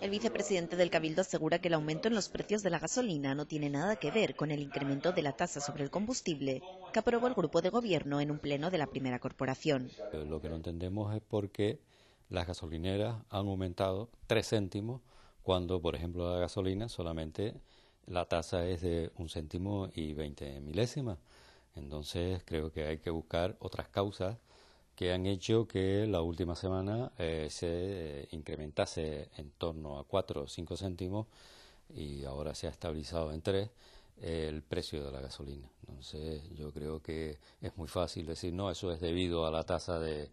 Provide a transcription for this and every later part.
El vicepresidente del Cabildo asegura que el aumento en los precios de la gasolina no tiene nada que ver con el incremento de la tasa sobre el combustible que aprobó el grupo de gobierno en un pleno de la primera corporación. Lo que no entendemos es por qué las gasolineras han aumentado tres céntimos cuando, por ejemplo, la gasolina solamente la tasa es de un céntimo y veinte milésimas. Entonces creo que hay que buscar otras causas que han hecho que la última semana eh, se eh, incrementase en torno a 4 o 5 céntimos y ahora se ha estabilizado en 3 eh, el precio de la gasolina. Entonces yo creo que es muy fácil decir, no, eso es debido a la tasa de,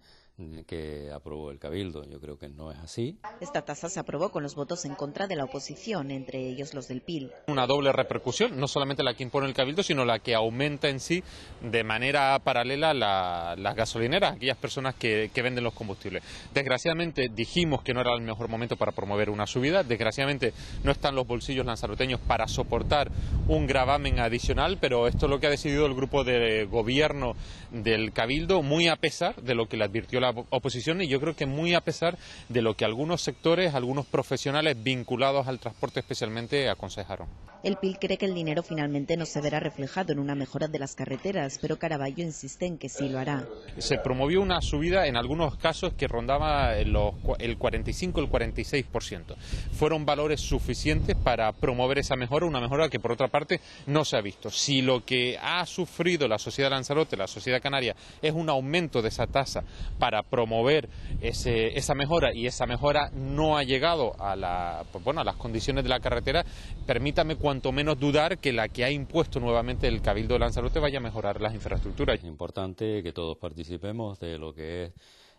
que aprobó el Cabildo. Yo creo que no es así. Esta tasa se aprobó con los votos en contra de la oposición, entre ellos los del PIL. Una doble repercusión, no solamente la que impone el Cabildo, sino la que aumenta en sí de manera paralela las gasolineras, aquellas personas que, que venden los combustibles. Desgraciadamente dijimos que no era el mejor momento para promover una subida, desgraciadamente no están los bolsillos lanzaroteños para soportar un gravamen adicional, pero esto es lo que ha decidido el grupo de gobierno del Cabildo, muy a pesar de lo que le advirtió la oposición y yo creo que muy a pesar de lo que algunos sectores, algunos profesionales vinculados al transporte especialmente aconsejaron. El PIL cree que el dinero finalmente no se verá reflejado en una mejora de las carreteras, pero Caraballo insiste en que sí lo hará. Se promovió una subida en algunos casos que rondaba los, el 45 el 46%. Fueron valores suficientes para promover esa mejora, una mejora que por otra parte no se ha visto. Si lo que ha sufrido la sociedad de Lanzarote, la sociedad canaria, es un aumento de esa tasa para promover ese, esa mejora y esa mejora no ha llegado a, la, pues bueno, a las condiciones de la carretera, permítame cuanto menos dudar que la que ha impuesto nuevamente el Cabildo de Lanzarote vaya a mejorar las infraestructuras. Es importante que todos participemos de lo que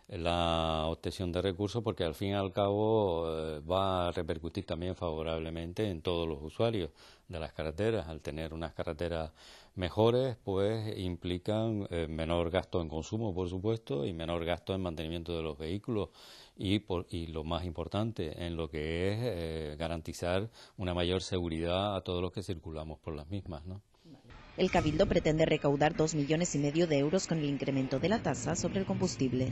es la obtención de recursos porque al fin y al cabo eh, repercutir también favorablemente en todos los usuarios de las carreteras. Al tener unas carreteras mejores, pues implican eh, menor gasto en consumo, por supuesto, y menor gasto en mantenimiento de los vehículos y, y lo más importante, en lo que es eh, garantizar una mayor seguridad a todos los que circulamos por las mismas. El Cabildo pretende recaudar dos millones y medio de euros con el incremento de la tasa sobre el combustible.